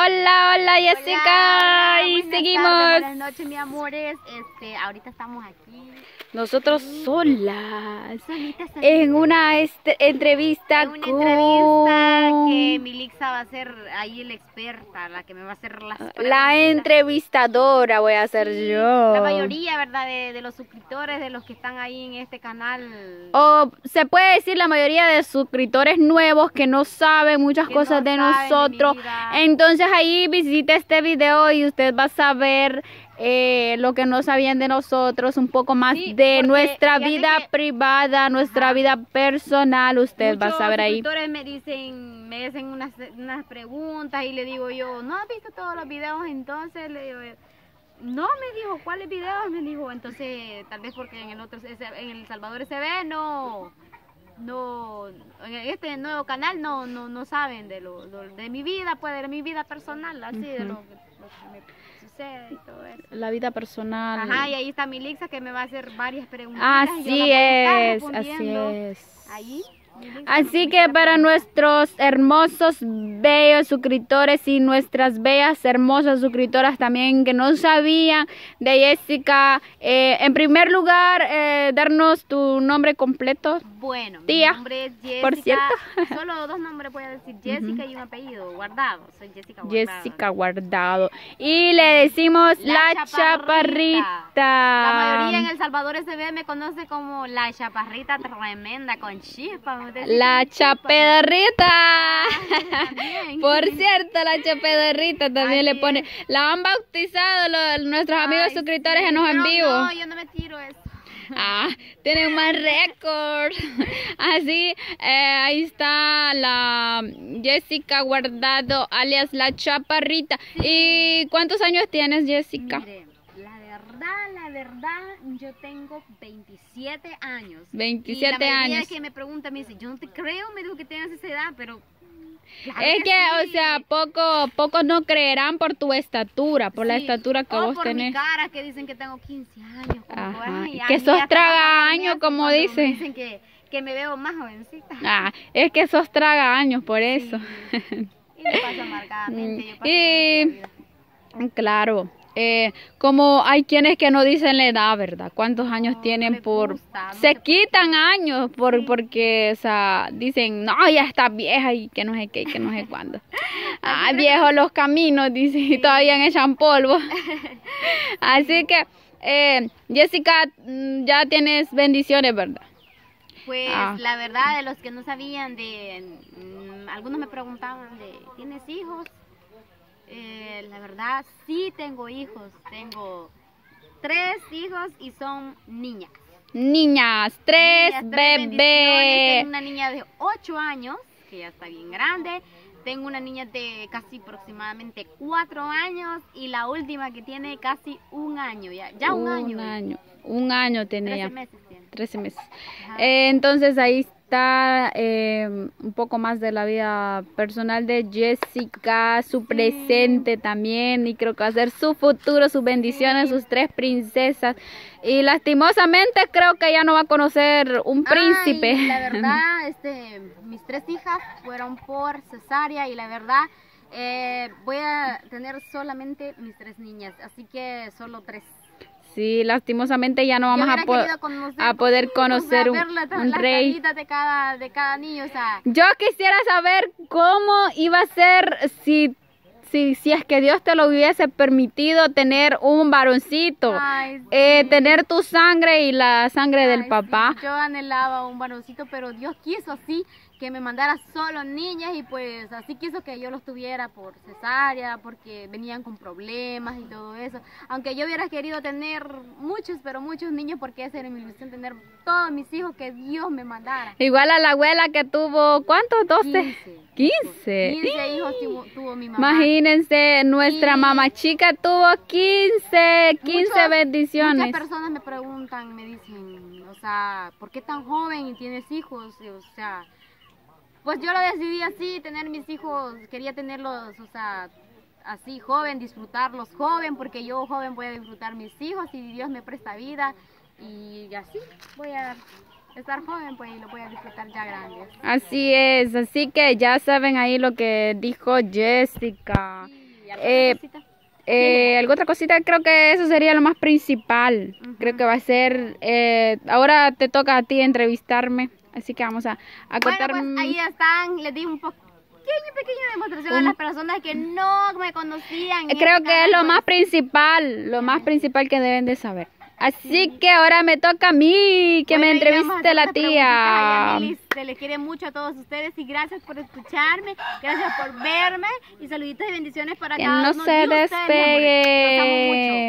Hola, hola Jessica. Hola, y seguimos. tardes, buenas noches, mi amores. Este, ahorita estamos aquí. Nosotros solas. Solitas En una este- entrevista en una con entrevista que Milixa va a ser ahí la experta, la que me va a hacer las la preguntas. entrevistadora voy a ser yo. La mayoría, ¿verdad? De, de los suscriptores, de los que están ahí en este canal. O se puede decir la mayoría de suscriptores nuevos que no saben muchas Que cosas no de nosotros. Entonces ahí visite este video y usted va a saber eh, lo que no sabían de nosotros, un poco más Sí, de nuestra vida que- privada, nuestra Ajá. vida personal. Usted va a saber ahí. suscriptores me dicen, me hacen unas, unas preguntas y le digo yo, ¿no has visto todos los videos? Entonces le digo, no, me dijo, ¿cuáles videos? Me dijo, entonces tal vez porque en el otro, en el Salvador SB no, no, en este nuevo canal no, no, no saben de lo, lo- de mi vida, pues de mi vida personal, así de lo, que- lo que me sucede y todo eso. La vida personal. Ajá, y ahí está mi Lixa que me va a hacer varias preguntas. Así es, así es. Ahí. Así que para nuestros hermosos, bellos suscriptores y nuestras bellas, hermosas suscriptoras también que no sabían de Jessica, eh, en primer lugar, eh, darnos tu nombre completo. Bueno, Tía, mi nombre es Jessica. por cierto. Solo dos nombres voy a decir, Jessica y un apellido, guardado. Soy Jessica Guardado. Jessica Guardado. Y le decimos la, La chaparrita. La mayoría en El Salvador SB me conoce como la chaparrita tremenda con chispa. La también. Por cierto, la chapederrita también le pone. es. La han bautizado los- nuestros amigos suscriptores sí, en los en vivo. No, yo no me tiro eso. Ah, tienen más récord. Así, eh, ahí está la Jessica Guardado, alias la Chaparrita. ¿Y cuántos años tienes, Jessica? Mire, verdad, la verdad, yo tengo 27 años. 27 y la años. que me pregunta me dice, yo no te creo, me dijo que tengas esa edad, pero... claro Es que, sí. o sea, poco, pocos no creerán por tu estatura, por la Sí, estatura que o vos por tenés. mi cara que dicen que tengo 15 años. como y que sos tragaño, años como cuando me dice. Dicen que, que me veo más jovencita. Ah, es que sos traga años, por eso. Y me pasa amargadamente. yo paso Y- la. Claro. Eh, como hay quienes que no dicen la edad, ¿verdad? ¿Cuántos años No, tienen por... gusta, se quitan años por porque, o sea, dicen, no, ya está vieja y que no sé qué, y que no sé cuándo. ah, viejos los caminos, dicen, y todavía echan polvo. Así que, eh, Jessica, mm, ya tienes bendiciones, ¿verdad? Pues Ah. la verdad, de los que no sabían, de mm, algunos me preguntaban de, ¿tienes hijos? Eh, la verdad, sí tengo hijos. Tengo tres hijos y son niñas. Niñas, tres Niñas, tres bendiciones. bebés. Tengo una niña de 8 años, que ya está bien grande. Tengo una niña de casi aproximadamente 4 años y la última que tiene casi un año, ya, ya un, año. año. Un año tenía. 13 meses tiene. 13 meses. Ajá. Eh, entonces ahí está eh, un poco más de la vida personal de Jessica, su presente también y creo que va a ser su futuro, sus bendiciones, Sí. sus tres princesas. Y lastimosamente creo que ya no va a conocer un príncipe. La verdad, este, mis tres hijas fueron por cesárea y la verdad eh, voy a tener solamente mis tres niñas, así que solo tres. Sí, lastimosamente ya no vamos a, po- conocer a poder poquito, o sea, conocer un, la- un rey. de cada, de cada niño, o sea, Yo quisiera saber cómo iba a ser si, si, si es que Dios te lo hubiese permitido tener un varoncito, ay, eh, sí. tener tu sangre y la sangre del Ay, papá. sí, yo anhelaba un varoncito, pero Dios quiso así que me mandara solo niñas y pues así quiso que yo los tuviera por cesárea, porque venían con problemas y todo eso. Aunque yo hubiera querido tener muchos, pero muchos niños, porque esa era mi ilusión, tener todos mis hijos que Dios me mandara. Igual a la abuela que tuvo, ¿cuántos? 12. 15. 15. 15 hijos tuvo, tuvo mi mamá. Imagínense, nuestra Y- mamá chica tuvo 15, 15 Muchos- bendiciones. Muchas personas me preguntan, me dicen, o sea, ¿por qué tan joven y tienes hijos? O sea, pues yo lo decidí así, tener mis hijos, quería tenerlos, o sea, así joven, disfrutarlos joven, porque yo joven voy a disfrutar mis hijos y Dios me presta vida y así voy a estar joven, pues y lo voy a disfrutar ya grandes. Así es, así que ya saben ahí lo que dijo Jessica. Sí. Eh, cosita? eh, ¿Alguna otra cosita? Creo que eso sería lo más principal. Creo que va a ser... eh, ahora te toca a ti entrevistarme. Así que vamos a, a Bueno, contar... pues ahí están, les di un pequeño, pequeño demostración a las personas que no me conocían. Creo que es lo más principal, lo más principal que deben de saber. Así que ahora me toca a mí que me Bueno, a entreviste la a tía. Se les quiere mucho a todos ustedes y gracias por escucharme, gracias por verme y saluditos y bendiciones para Que cada no uno se de ustedes, mi amor. Los amo mucho.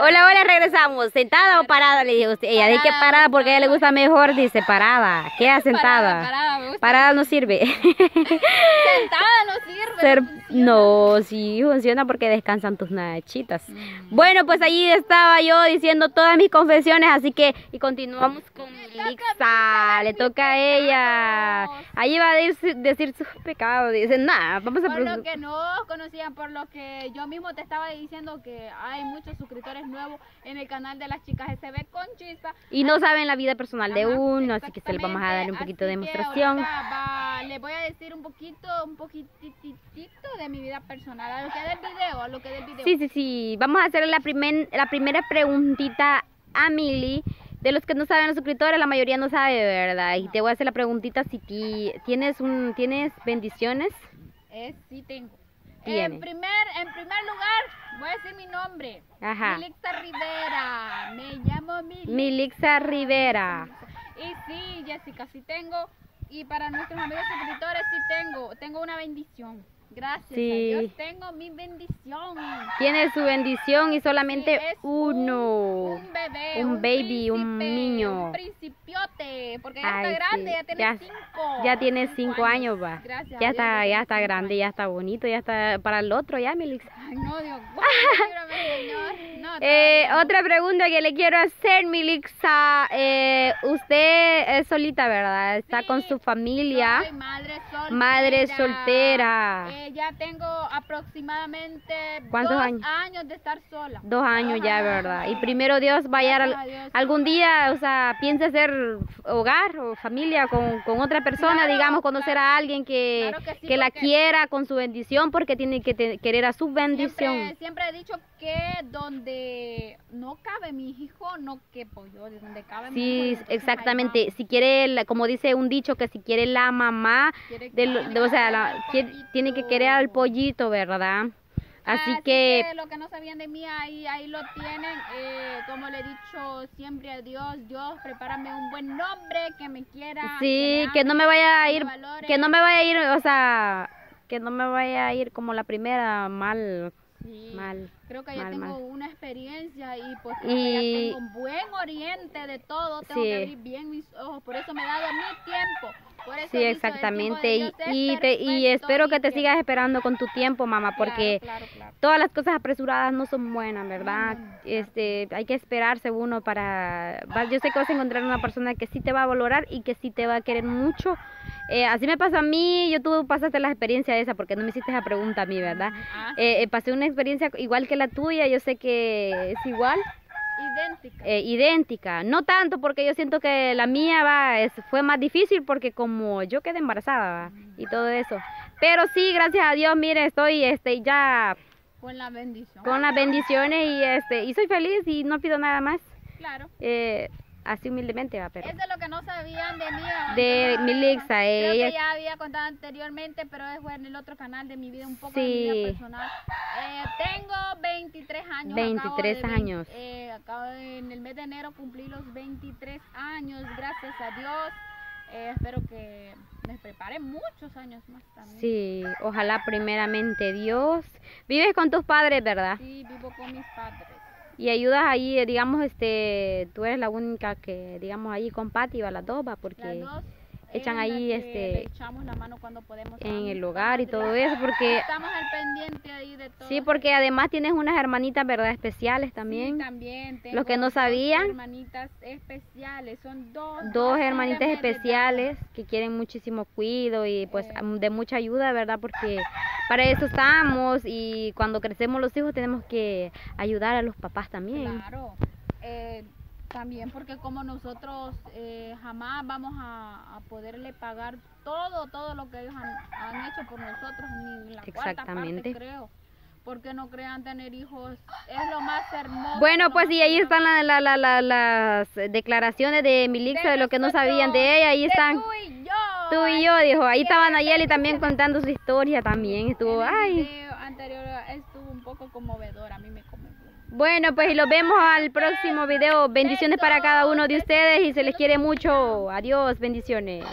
Hola, hola, regresamos. ¿Sentada o parada? Le dije usted. Ella dice que Parada, parada porque a ella le gusta mejor, dice parada. Queda sentada. parada, me gusta. Parada no sirve. Sentada no sirve. Ser- no sí funciona porque descansan tus nachitas. Bueno, pues ahí estaba yo diciendo todas mis confesiones, así que y continuamos con Lixa. Le toca a ella. Ahí va a decir, decir sus pecados. Dice, nada, vamos a Por lo que no conocían, por lo que yo mismo te estaba diciendo que hay muchos suscriptores nuevos en el canal de las chicas SB con Chispa. Y no saben la vida personal de uno, así que se les vamos a darle un poquito de demostración. va- les voy a decir un poquito, un poquitito de mi vida personal, a lo que del video, a lo que del video. Sí, sí, sí. Vamos a hacer la, primer, la primera preguntita a Mili. De los que no saben los suscriptores, la mayoría no sabe, ¿verdad? Y te voy a hacer la preguntita si ti- tienes un tienes bendiciones. Eh, sí tengo. Tiene. En primer, en primer lugar, voy a decir mi nombre. Ajá. Milixa Rivera. Me llamo Milixa. Milixa Rivera. Y sí, Jessica, sí tengo. Y para nuestros amigos suscriptores, sí tengo. Tengo una bendición. Gracias Sí. a Dios tengo mi bendición. Tiene su bendición y solamente Sí, uno. Un bebé, un baby, un príncipe, niño. Un principiote, porque ya Ay, está grande, sí. ya tiene Ya- cinco. Ya tiene cinco años, va. Gracias a Ya Dios, está, ya tiene está grande, años. ya está bonito, ya está para el otro, ya, Milixa. No, Dios. No, Eh, otra pregunta que le quiero hacer, Milixa. Eh, usted es solita, ¿verdad? Está Sí, con su familia. Soy madre soltera. Madre soltera. Eh, ya tengo aproximadamente ¿Cuántos dos años? de estar sola. Dos años ya, ¿verdad? Y primero Dios va a hallar Gracias al- a Dios. algún día, o sea, piensa hacer hogar o familia con, con otra persona, Claro, digamos, conocer claro. a alguien que, Claro que sí, que la quiera con su bendición, porque tiene que te- querer a su bendición. Siempre, siempre he dicho que donde no cabe mi hijo, no quepo yo, de donde cabe mi hijo. Sí, exactamente. Si quiere, la- como dice un dicho, que si quiere la mamá, Quiere de de- o sea, la- quiere- tiene que querer al pollito, ¿verdad? Así Así que, lo que no sabían de mí, ahí, ahí lo tienen. Eh, como le he dicho siempre a Dios, Dios, prepárame un buen nombre que me quiera. sí, me que no ame, me vaya a que ir, valore. que no me vaya a ir, o sea, que no me vaya a ir como la primera mal, Sí, mal. Creo que ya tengo mal. una experiencia y pues Y- ya tengo un buen oriente de todo. Tengo Sí. que abrir bien mis ojos, por eso me he dado mi tiempo. Sí, exactamente. Y, te, y espero que te sigas esperando con tu tiempo, mamá, porque claro, claro. todas las cosas apresuradas no son buenas, ¿verdad? No. Este, hay que esperarse uno para... Yo sé que vas a encontrar una persona que sí te va a valorar y que sí te va a querer mucho. Eh, así me pasó a mí, yo tú pasaste la experiencia esa, porque no me hiciste esa pregunta a mí, ¿verdad? Ah, Eh, eh, pasé una experiencia igual que la tuya, yo sé que es igual, idéntica. eh, idéntica. No tanto porque yo siento que la mía va, es, fue más difícil porque como yo quedé embarazada ¿va? y todo eso. Pero sí, gracias a Dios, mire, estoy este, ya con la bendición. con las bendiciones y este y soy feliz y no pido nada más. Claro. Eh, así humildemente va, pero Eso es lo que no sabían de mí. de Milixa, Creo ella que ya había contado anteriormente, pero es en el otro canal de mi vida, un poco Sí. de mi vida personal. Eh, tengo 23 años. 23 acabo de años. eh, acabo de- en el mes de enero cumplí los 23 años, gracias a Dios. Eh, espero que me prepare muchos años más también. sí, ojalá primeramente Dios. Vives con tus padres, ¿verdad? Sí, vivo con mis padres. Y ayudas ahí, eh, digamos, este, tú eres la única que, digamos, ahí con Pati va las dos, va, porque echan ahí, este, echamos la mano cuando podemos en el hogar y todo eso, porque Estamos al pendiente ahí de todo. sí, porque además tienes unas hermanitas, ¿verdad? Especiales también. Sí, también. Los tengo que no sabían. hermanitas especiales, son dos. Dos hermanitas especiales que quieren muchísimo cuido y pues Eh. de mucha ayuda, ¿verdad? Porque para eso estamos y cuando crecemos los hijos tenemos que ayudar a los papás también. Claro. Eh, también, porque como nosotros eh, jamás vamos a, a poderle pagar todo, todo lo que ellos han, han hecho por nosotros, ni la cuarta Exactamente. parte creo. Porque no crean tener hijos, es lo más hermoso. Bueno, pues y ahí están la- la- la- la- las declaraciones de Milixa de lo que no sabían de ella. Ahí De están Tú y yo. tú y yo, dijo. Ahí estaba Nayeli también contando su historia también. Estuvo, ay. anterior estuvo un poco conmovedor, a mí me conmovió. Bueno, pues los vemos al próximo video. Bendiciones para cada uno de ustedes y se les quiere mucho. Adiós, bendiciones.